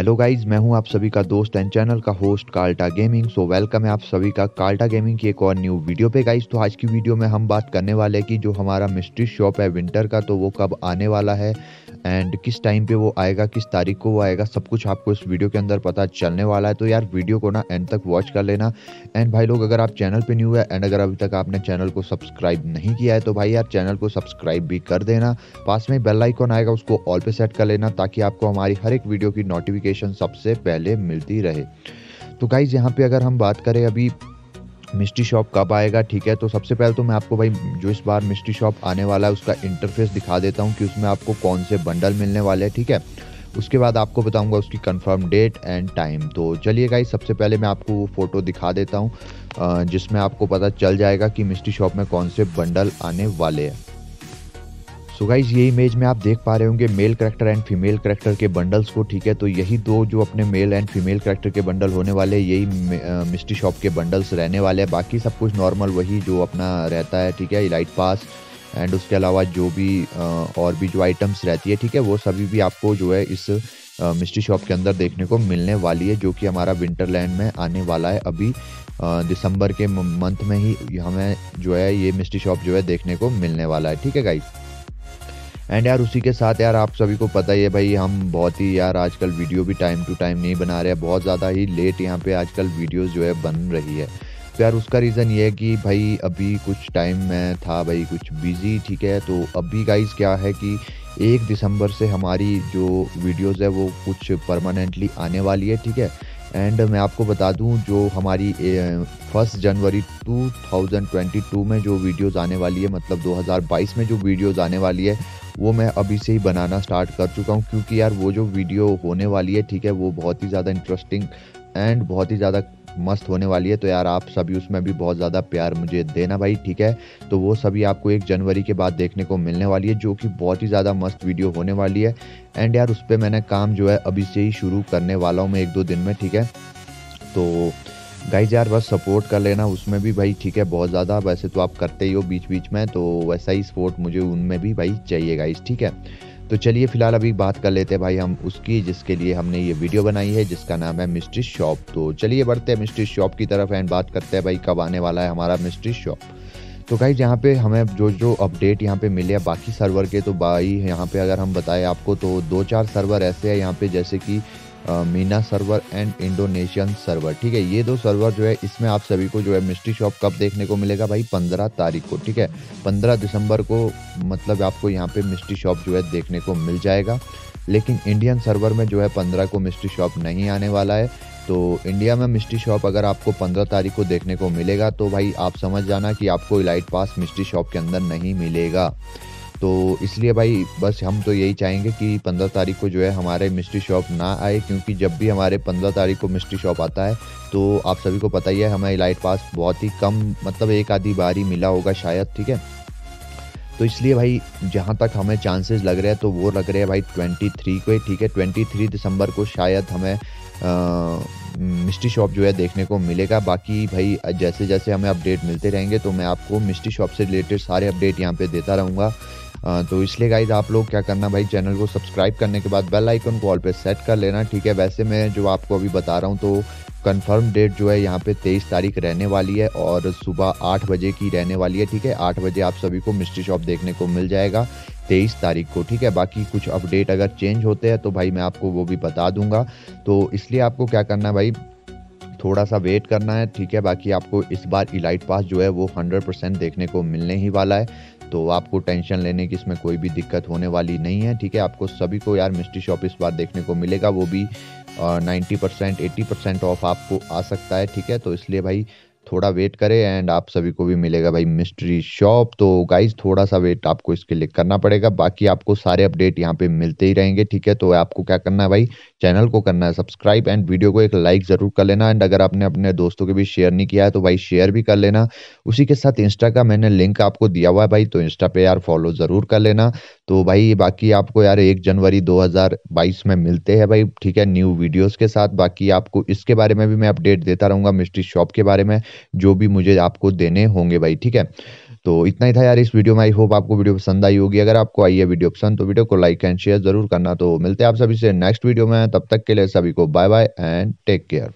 Hello guys मैं हूँ आप सभी का दोस्त एंड चैनल का होस्ट कार्टा गेमिंग सो वेलकम है आप सभी का कार्टा गेमिंग की एक और न्यू वीडियो पे गाइज़ तो आज की वीडियो में हम बात करने वाले हैं कि जो हमारा मिस्ट्री शॉप है विंटर का तो वो कब आने वाला है। एंड किस टाइम पे वो आएगा, किस तारीख को वो आएगा, सब कुछ आपको इस वीडियो के अंदर पता चलने वाला है। तो यार, वीडियो को ना एंड तक वॉच कर लेना। एंड भाई लोग, अगर आप चैनल पे न्यू है एंड अगर अभी तक आपने चैनल को सब्सक्राइब नहीं किया है तो भाई यार चैनल को सब्सक्राइब भी कर देना। पास में बेल आइकॉन आएगा, उसको ऑल पे सेट कर लेना, ताकि आपको हमारी हर एक वीडियो की नोटिफिकेशन सबसे पहले मिलती रहे। तो गाइज़ यहाँ पे अगर हम बात करें अभी मिस्ट्री शॉप कब आएगा, ठीक है? तो सबसे पहले तो मैं आपको भाई, जो इस बार मिस्ट्री शॉप आने वाला है, उसका इंटरफेस दिखा देता हूँ कि उसमें आपको कौन से बंडल मिलने वाले हैं, ठीक है? उसके बाद आपको बताऊँगा उसकी कंफर्म डेट एंड टाइम तो चलिए गाइस सबसे पहले मैं आपको वो फ़ोटो दिखा देता हूँ जिसमें आपको पता चल जाएगा कि मिस्ट्री शॉप में कौन से बंडल आने वाले हैं। सो गाइज़ ये इमेज में आप देख पा रहे होंगे male character and female character के बंडल्स को, ठीक है? तो यही दो जो अपने मेल एंड फीमेल करेक्टर के बंडल होने वाले यही मिस्ट्री शॉप के बंडल्स रहने वाले हैं। बाकी सब कुछ नॉर्मल वही जो अपना रहता है, ठीक है? इलाइट पास एंड उसके अलावा जो भी और भी जो आइटम्स रहती है, ठीक है? वो सभी भी आपको जो है इस मिस्ट्री शॉप के अंदर देखने को मिलने वाली है, जो कि हमारा विंटरलैंड में आने वाला है अभी दिसंबर के मंथ में ही हमें जो है ये मिस्ट्री शॉप जो है देखने को मिलने वाला है, ठीक है गाइस एंड यार, उसी के साथ यार आप सभी को पता ही है भाई, हम बहुत ही यार आजकल वीडियो भी टाइम टू टाइम नहीं बना रहे हैं। बहुत ज़्यादा ही लेट यहाँ पे आजकल वीडियोस जो है बन रही है। तो यार, उसका रीज़न ये है कि भाई, अभी कुछ टाइम में था भाई, कुछ बिज़ी ठीक है? तो अभी गाइज़ क्या है कि एक दिसंबर से हमारी जो वीडियोज़ है, वो कुछ परमानेंटली आने वाली है, ठीक है? एंड मैं आपको बता दूँ, जो हमारी फ़र्स्ट जनवरी 2022 में जो वीडियोस आने वाली है मतलब 2022 में जो वीडियोस आने वाली है, वो मैं अभी से ही बनाना स्टार्ट कर चुका हूँ। क्योंकि यार, वो जो वीडियो होने वाली है, ठीक है, वो बहुत ही ज़्यादा इंटरेस्टिंग एंड बहुत ही ज़्यादा मस्त होने वाली है तो यार आप सभी उसमें भी बहुत ज़्यादा प्यार मुझे देना भाई, ठीक है? तो वो सभी आपको एक जनवरी के बाद देखने को मिलने वाली है, जो कि बहुत ही ज़्यादा मस्त वीडियो होने वाली है। एंड यार उस पर मैंने काम जो है अभी से ही शुरू करने वाला हूँ मैं एक दो दिन में, ठीक है? तो गाइज़ यार बस सपोर्ट कर लेना उसमें भी भाई, ठीक है? बहुत ज़्यादा, वैसे तो आप करते ही हो बीच बीच में तो वैसा ही सपोर्ट मुझे उनमें भी भाई चाहिए गाइज़ ठीक है? तो चलिए फ़िलहाल अभी बात कर लेते हैं भाई हम उसकी, जिसके लिए हमने ये वीडियो बनाई है, जिसका नाम है मिस्ट्री शॉप। तो चलिए बढ़ते हैं मिस्ट्री शॉप की तरफ़ एंड बात करते हैं भाई कब आने वाला है हमारा मिस्ट्री शॉप। तो भाई जहाँ पे हमें जो जो अपडेट यहाँ पे मिले हैं बाकी सर्वर के तो भाई यहाँ पे अगर हम बताएँ आपको तो दो चार सर्वर ऐसे हैं यहाँ पे, जैसे कि MENA server and Indonesian server ठीक है, ये दो सर्वर जो है, इसमें आप सभी को जो है मिस्ट्री शॉप कब देखने को मिलेगा भाई? पंद्रह तारीख को, ठीक है? पंद्रह दिसंबर को मतलब आपको यहाँ पे मिस्ट्री शॉप जो है देखने को मिल जाएगा। लेकिन इंडियन सर्वर में जो है पंद्रह को मिस्ट्री शॉप नहीं आने वाला है। तो इंडिया में मिस्ट्री शॉप अगर आपको पंद्रह तारीख को देखने को मिलेगा तो भाई आप समझ जाना कि आपको इलाइट पास मिस्ट्री शॉप के अंदर नहीं मिलेगा। तो इसलिए भाई, बस हम तो यही चाहेंगे कि पंद्रह तारीख को जो है हमारे मिस्ट्री शॉप ना आए, क्योंकि जब भी हमारे पंद्रह तारीख को मिस्ट्री शॉप आता है तो आप सभी को पता ही है, हमें लाइट पास बहुत ही कम मतलब एक आधी बार ही मिला होगा शायद, ठीक है? तो इसलिए भाई, जहाँ तक हमें चांसेस लग रहे हैं तो वो लग रहे हैं भाई ट्वेंटी थ्री को ठीक है? ट्वेंटी थ्री दिसंबर को शायद हमें मिस्ट्री शॉप जो है देखने को मिलेगा। बाकी भाई जैसे जैसे हमें अपडेट मिलते रहेंगे तो मैं आपको मिस्ट्री शॉप से रिलेटेड सारे अपडेट यहाँ पे देता रहूँगा। तो इसलिए गाइज़ आप लोग क्या करना भाई चैनल को सब्सक्राइब करने के बाद बेल आइकन को ऑल पे सेट कर लेना, ठीक है? वैसे मैं जो आपको अभी बता रहा हूँ तो कंफर्म डेट जो है, यहाँ पे तेईस तारीख रहने वाली है और सुबह आठ बजे की रहने वाली है, ठीक है? आठ बजे आप सभी को मिस्ट्री शॉप देखने को मिल जाएगा तेईस तारीख को, ठीक है? बाकी कुछ अपडेट अगर चेंज होते हैं तो भाई मैं आपको वो भी बता दूँगा। तो इसलिए आपको क्या करना भाई थोड़ा सा वेट करना है, ठीक है? बाकी आपको इस बार इलाइट पास जो है वो हंड्रेड परसेंट देखने को मिलने ही वाला है। तो आपको टेंशन लेने की इसमें कोई भी दिक्कत होने वाली नहीं है, ठीक है? आपको सभी को यार मिस्ट्री शॉप इस बार देखने को मिलेगा, वो भी ninety percent eighty percent off आपको आ सकता है, ठीक है? तो इसलिए भाई थोड़ा वेट करें एंड आप सभी को भी मिलेगा भाई मिस्ट्री शॉप तो गाइज़ थोड़ा सा वेट आपको इसके लिए करना पड़ेगा। बाकी आपको सारे अपडेट यहाँ पे मिलते ही रहेंगे, ठीक है? तो आपको क्या करना है भाई? चैनल को करना है सब्सक्राइब एंड वीडियो को एक लाइक ज़रूर कर लेना। एंड अगर आपने अपने दोस्तों के भी शेयर नहीं किया है तो भाई शेयर भी कर लेना। उसी के साथ इंस्टा का मैंने लिंक आपको दिया हुआ है भाई तो इंस्टा पे यार फॉलो ज़रूर कर लेना। तो भाई बाकी आपको यार एक जनवरी 2022 में मिलते हैं भाई, ठीक है? न्यू वीडियोस के साथ। बाकी आपको इसके बारे में भी मैं अपडेट देता रहूँगा मिस्ट्री शॉप के बारे में। जो भी मुझे आपको देने होंगे भाई, ठीक है? तो इतना ही था यार इस वीडियो में। आई होप आपको वीडियो पसंद आई होगी। अगर आपको आई है वीडियो पसंद तो वीडियो को लाइक एंड शेयर ज़रूर करना। तो मिलते हैं आप सभी से नेक्स्ट वीडियो में। तब तक के लिए सभी को bye bye and take care